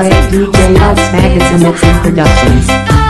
Plays DJ Loves Maggots and Productions.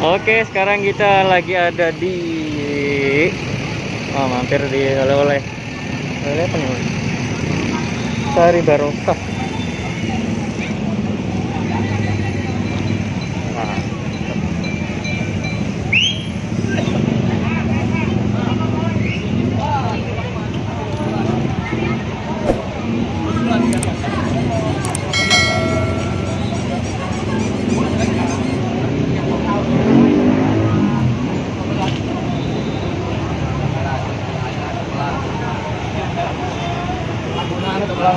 Oke, sekarang kita lagi ada di oh, mampir di oleh-oleh. Oleh apa nih? Sari Barokah. Dia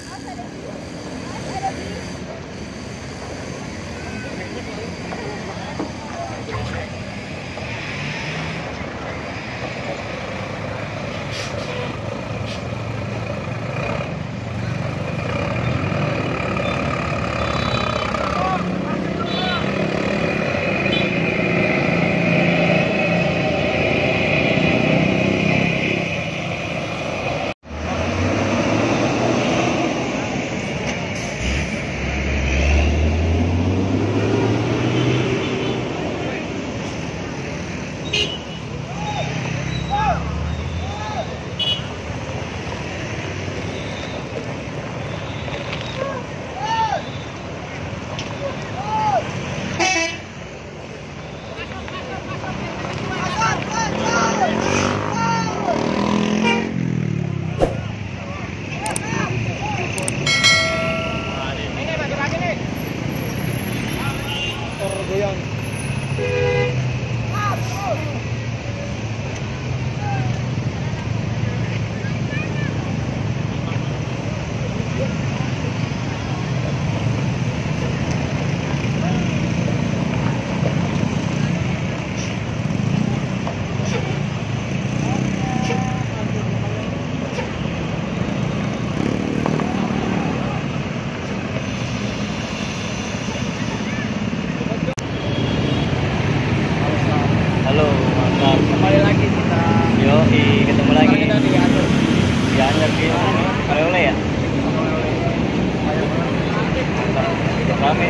ko yan. Oleh-oleh ya. Rame.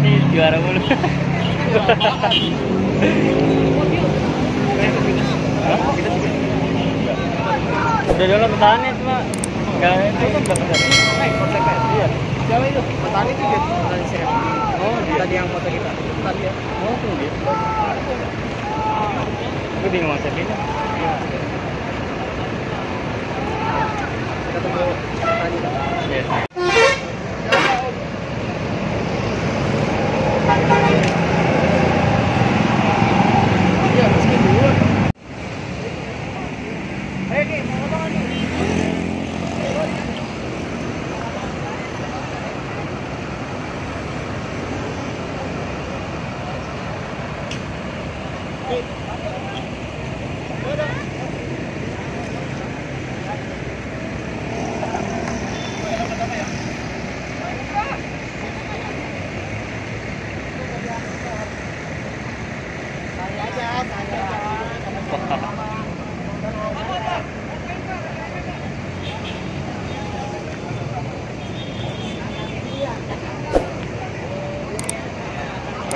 Ini juara mulu. Udah dulu petani cuma enggak itu enggak benar. Iya. Siapa itu? Petani itu dia petani saya. Oh, dia tadi yang foto kita. Tadi ya. Oh, dia. Gue bingung masa kita. Kita tunggu tadi. Yes. Iya, meski dulu. Ayo nih, mau foto kan nih?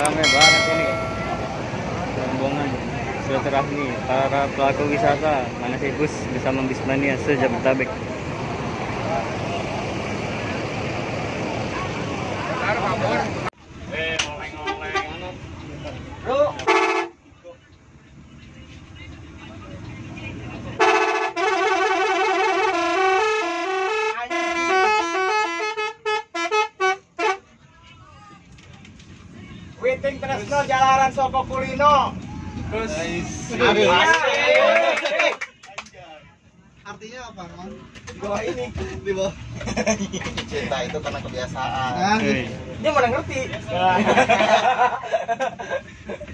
Ramai banget ini. Rombongan silaturahmi para pelaku wisata Manasih Bus bersama Bismania sejabodetabek. Bro. Tresno Jalaran Soko Kulino. Terus Artinya apa, Mang? di bawah ini. Di bawah. Cinta itu karena kebiasaan. Hei. Dia mana ngerti?